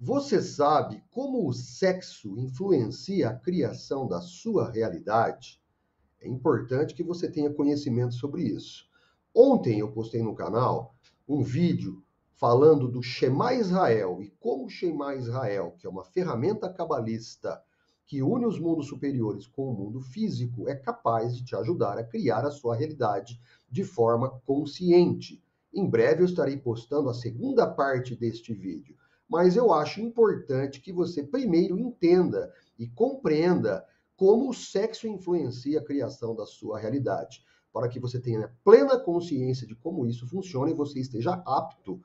Você sabe como o sexo influencia a criação da sua realidade? É importante que você tenha conhecimento sobre isso. Ontem eu postei no canal um vídeo falando do Shema Israel e como o Shema Israel, que é uma ferramenta cabalista que une os mundos superiores com o mundo físico, é capaz de te ajudar a criar a sua realidade de forma consciente. Em breve eu estarei postando a segunda parte deste vídeo mas eu acho importante que você primeiro entenda e compreenda como o sexo influencia a criação da sua realidade, para que você tenha plena consciência de como isso funciona e você esteja apto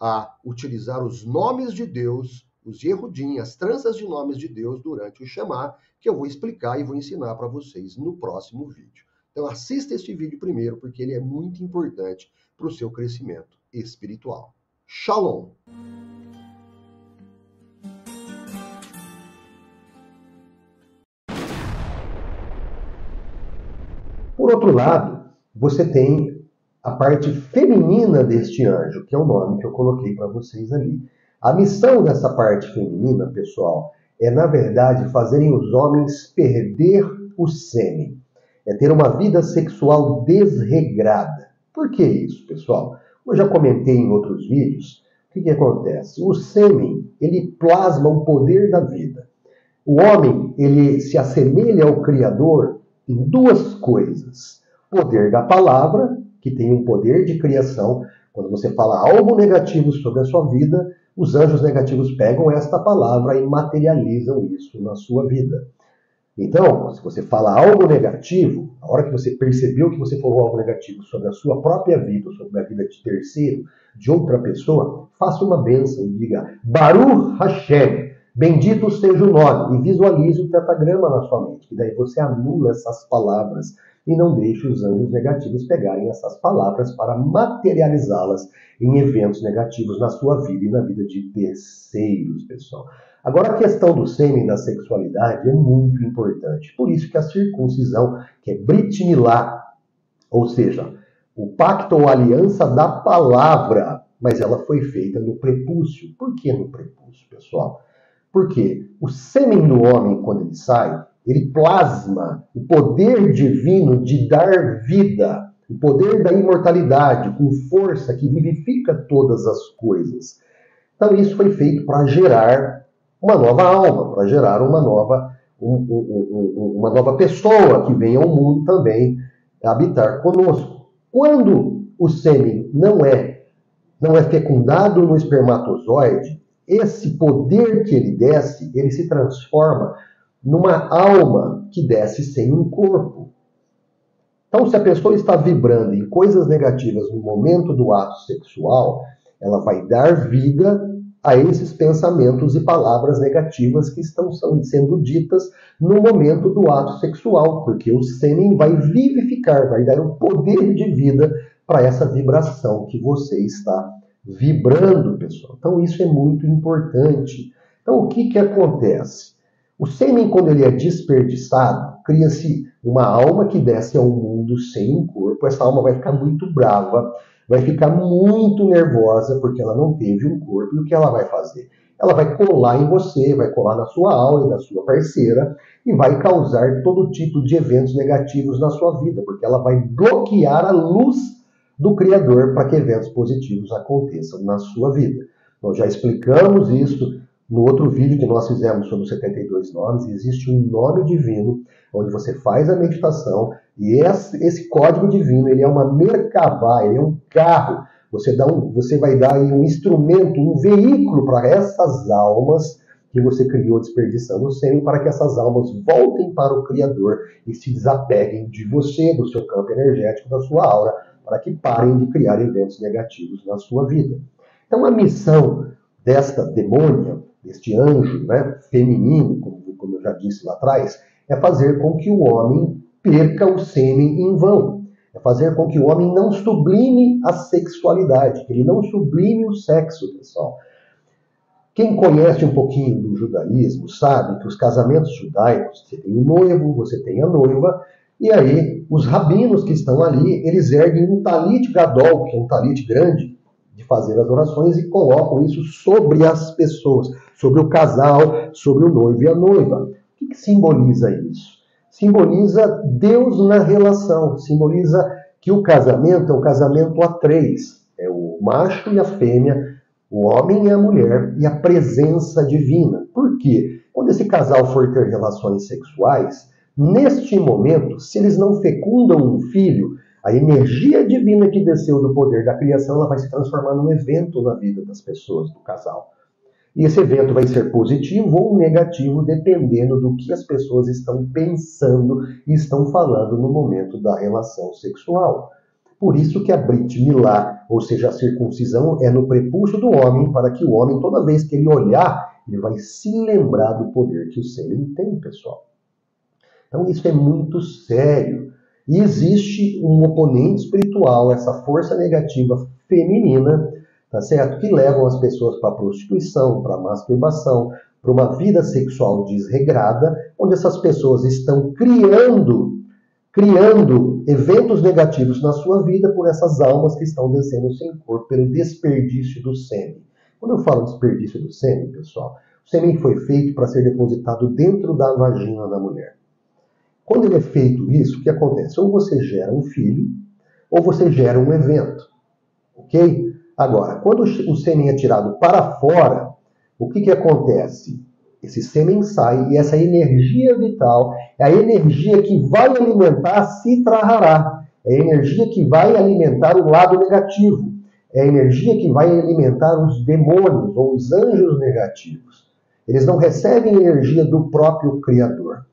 a utilizar os nomes de Deus, os Yehudim, as tranças de nomes de Deus durante o chamar, que eu vou explicar e vou ensinar para vocês no próximo vídeo. Então assista este vídeo primeiro, porque ele é muito importante para o seu crescimento espiritual. Shalom! Por outro lado, você tem a parte feminina deste anjo, que é o nome que eu coloquei para vocês ali. A missão dessa parte feminina, pessoal, é na verdade fazerem os homens perder o sêmen. É ter uma vida sexual desregrada. Por que isso, pessoal? Como eu já comentei em outros vídeos, o que, que acontece? O sêmen, ele plasma o poder da vida. O homem, ele se assemelha ao Criador em duas coisas: poder da palavra, que tem um poder de criação. Quando você fala algo negativo sobre a sua vida, os anjos negativos pegam esta palavra e materializam isso na sua vida. Então, se você fala algo negativo, a hora que você percebeu que você falou algo negativo sobre a sua própria vida, sobre a vida de terceiro, de outra pessoa, faça uma bênção, diga Baruch Hashem, Bendito seja o nome, e visualize o tetagrama na sua mente, que daí você anula essas palavras e não deixe os anjos negativos pegarem essas palavras para materializá-las em eventos negativos na sua vida e na vida de terceiros, pessoal. Agora, a questão do sêmen da sexualidade é muito importante. Por isso que a circuncisão, que é Brit Milá, ou seja, o pacto ou aliança da palavra, mas ela foi feita no prepúcio. Por que no prepúcio, pessoal? Porque o sêmen do homem, quando ele sai, ele plasma o poder divino de dar vida, o poder da imortalidade, com força que vivifica todas as coisas. Então, isso foi feito para gerar uma nova alma, para gerar uma nova, um, um, um, uma nova pessoa que venha ao mundo também habitar conosco. Quando o sêmen não é, não é fecundado no espermatozoide, esse poder que ele desce, ele se transforma numa alma que desce sem um corpo. Então, se a pessoa está vibrando em coisas negativas no momento do ato sexual, ela vai dar vida a esses pensamentos e palavras negativas que estão sendo ditas no momento do ato sexual, porque o sêmen vai vivificar, vai dar o poder de vida para essa vibração que você está vibrando, pessoal. Então isso é muito importante. Então o que, que acontece? O sêmen, quando ele é desperdiçado, cria-se uma alma que desce ao mundo sem um corpo. Essa alma vai ficar muito brava, vai ficar muito nervosa porque ela não teve um corpo. E o que ela vai fazer? Ela vai colar em você, vai colar na sua aula e na sua parceira e vai causar todo tipo de eventos negativos na sua vida, porque ela vai bloquear a luz do Criador para que eventos positivos aconteçam na sua vida. Nós já explicamos isso no outro vídeo que nós fizemos sobre os 72 nomes. Existe um nome divino onde você faz a meditação e esse código divino ele é uma merkavá, ele é um carro. Você, dá um, você vai dar um instrumento, um veículo para essas almas que você criou desperdiçando o sêmen para que essas almas voltem para o Criador e se desapeguem de você, do seu campo energético, da sua aura, para que parem de criar eventos negativos na sua vida. Então, a missão desta demônia, deste anjo né, feminino, como, como eu já disse lá atrás, é fazer com que o homem perca o sêmen em vão. É fazer com que o homem não sublime a sexualidade, que ele não sublime o sexo, pessoal. Quem conhece um pouquinho do judaísmo sabe que os casamentos judaicos, você tem o noivo, você tem a noiva, e aí, os rabinos que estão ali, eles erguem um talit gadol, que é um talit grande, de fazer as orações e colocam isso sobre as pessoas, sobre o casal, sobre o noivo e a noiva. O que, que simboliza isso? Simboliza Deus na relação, simboliza que o casamento é um casamento a três: é o macho e a fêmea, o homem e a mulher e a presença divina. Por quê? Quando esse casal for ter relações sexuais, neste momento, se eles não fecundam um filho, a energia divina que desceu do poder da criação ela vai se transformar num evento na vida das pessoas, do casal. E esse evento vai ser positivo ou negativo, dependendo do que as pessoas estão pensando e estão falando no momento da relação sexual. Por isso que a Brit Milá, ou seja, a circuncisão, é no prepúcio do homem, para que o homem, toda vez que ele olhar, ele vai se lembrar do poder que o sêmen tem, pessoal. Então isso é muito sério. E existe um oponente espiritual, essa força negativa feminina, tá certo? Que levam as pessoas para a prostituição, para a masturbação, para uma vida sexual desregrada, onde essas pessoas estão criando, criando eventos negativos na sua vida por essas almas que estão descendo sem corpo, pelo desperdício do sêmen. Quando eu falo desperdício do sêmen, pessoal, o sêmen foi feito para ser depositado dentro da vagina da mulher. Quando ele é feito isso, o que acontece? Ou você gera um filho, ou você gera um evento. Ok? Agora, quando o sêmen é tirado para fora, o que, que acontece? Esse sêmen sai e essa energia vital é a energia que vai alimentar a citrarará. É a energia que vai alimentar o lado negativo. É a energia que vai alimentar os demônios ou os anjos negativos. Eles não recebem energia do próprio Criador.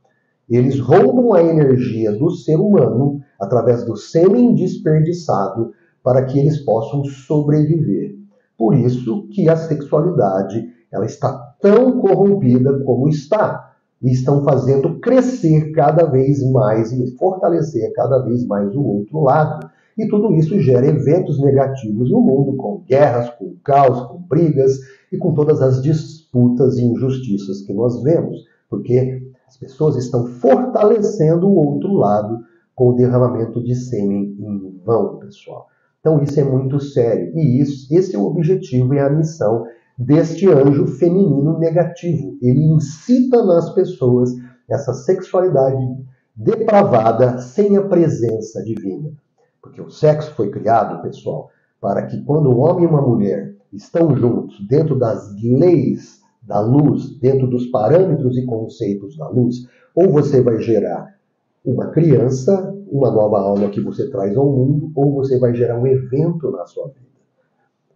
Eles roubam a energia do ser humano através do sêmen desperdiçado para que eles possam sobreviver. Por isso que a sexualidade ela está tão corrompida como está. E estão fazendo crescer cada vez mais e fortalecer cada vez mais o outro lado. E tudo isso gera eventos negativos no mundo, com guerras, com caos, com brigas e com todas as disputas e injustiças que nós vemos. Porque as pessoas estão fortalecendo o outro lado com o derramamento de sêmen em vão, pessoal. Então isso é muito sério. E isso, esse é o objetivo e a missão deste anjo feminino negativo. Ele incita nas pessoas essa sexualidade depravada sem a presença divina. Porque o sexo foi criado, pessoal, para que quando um homem e uma mulher estão juntos dentro das leis da luz, dentro dos parâmetros e conceitos da luz, ou você vai gerar uma criança, uma nova alma que você traz ao mundo, ou você vai gerar um evento na sua vida.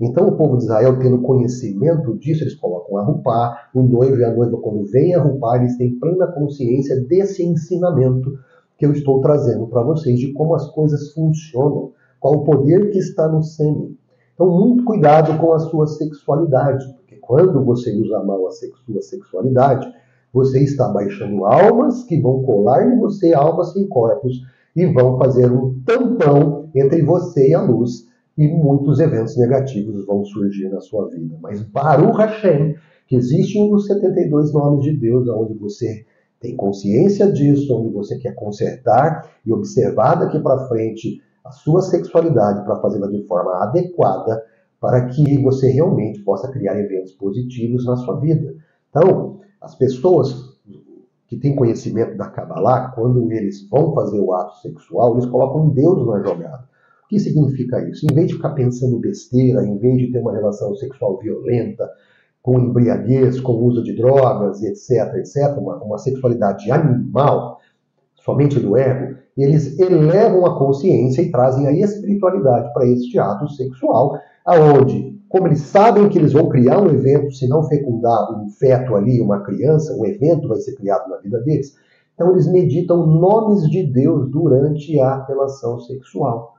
Então, o povo de Israel, tendo conhecimento disso, eles colocam a rupar, o noivo e a noiva, quando vêm a rupar, eles têm plena consciência desse ensinamento que eu estou trazendo para vocês, de como as coisas funcionam, qual o poder que está no sêmen. Então, muito cuidado com a sua sexualidade. Quando você usa mal a sua sexualidade, você está baixando almas que vão colar em você, almas sem corpos, e vão fazer um tampão entre você e a luz, e muitos eventos negativos vão surgir na sua vida. Mas Baruch Hashem, que existem os 72 nomes de Deus, onde você tem consciência disso, onde você quer consertar e observar daqui para frente a sua sexualidade para fazê-la de forma adequada, para que você realmente possa criar eventos positivos na sua vida. Então, as pessoas que têm conhecimento da Kabbalah, quando eles vão fazer o ato sexual, eles colocam Deus na jogada. O que significa isso? Em vez de ficar pensando besteira, em vez de ter uma relação sexual violenta, com embriaguez, com uso de drogas, etc., etc., uma, uma sexualidade animal, somente do ego, eles elevam a consciência e trazem a espiritualidade para este ato sexual, aonde, como eles sabem que eles vão criar um evento, se não fecundar um feto ali, uma criança, um evento vai ser criado na vida deles. Então eles meditam nomes de Deus durante a relação sexual,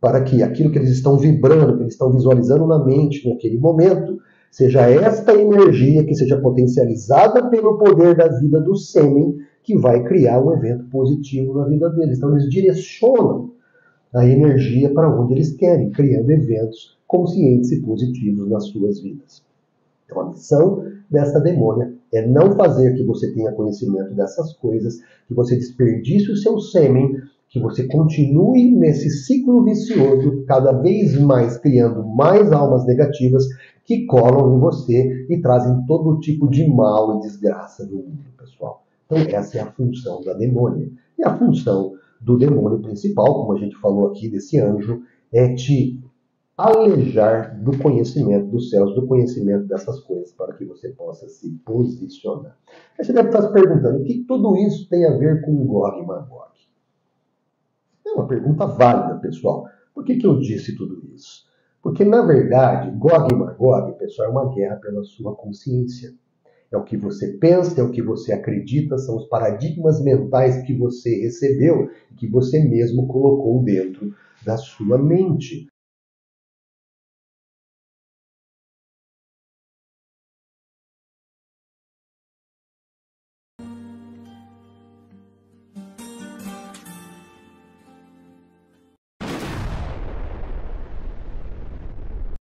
para que aquilo que eles estão vibrando, que eles estão visualizando na mente naquele momento, seja esta energia que seja potencializada pelo poder da vida do sêmen, que vai criar um evento positivo na vida deles. Então eles direcionam a energia para onde eles querem, criando eventos conscientes e positivos nas suas vidas. Então, a missão desta demônia é não fazer que você tenha conhecimento dessas coisas, que você desperdice o seu sêmen, que você continue nesse ciclo vicioso, cada vez mais criando mais almas negativas que colam em você e trazem todo tipo de mal e desgraça no mundo, pessoal. Então, essa é a função da demônia. E a função do demônio principal, como a gente falou aqui desse anjo, é te alejar do conhecimento dos céus, do conhecimento dessas coisas, para que você possa se posicionar. Aí você deve estar se perguntando o que tudo isso tem a ver com Gog e Magog. É uma pergunta válida, pessoal. Por que, que eu disse tudo isso? Porque, na verdade, Gog e Magog, pessoal, é uma guerra pela sua consciência. É o que você pensa, é o que você acredita, são os paradigmas mentais que você recebeu que você mesmo colocou dentro da sua mente.